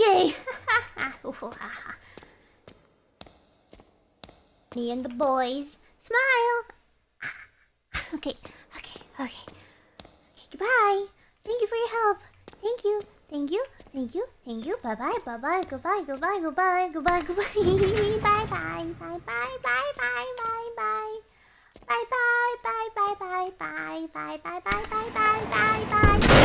Okay. Me and the boys. Smile. okay, okay, okay. Okay, goodbye. Thank you for your help. Thank you, thank you, thank you, thank you. Bye bye, bye bye, goodbye, goodbye, goodbye, goodbye, goodbye. bye bye, bye bye, bye bye, bye bye. Bye bye, bye bye, bye bye, bye bye, bye bye, bye bye, bye bye.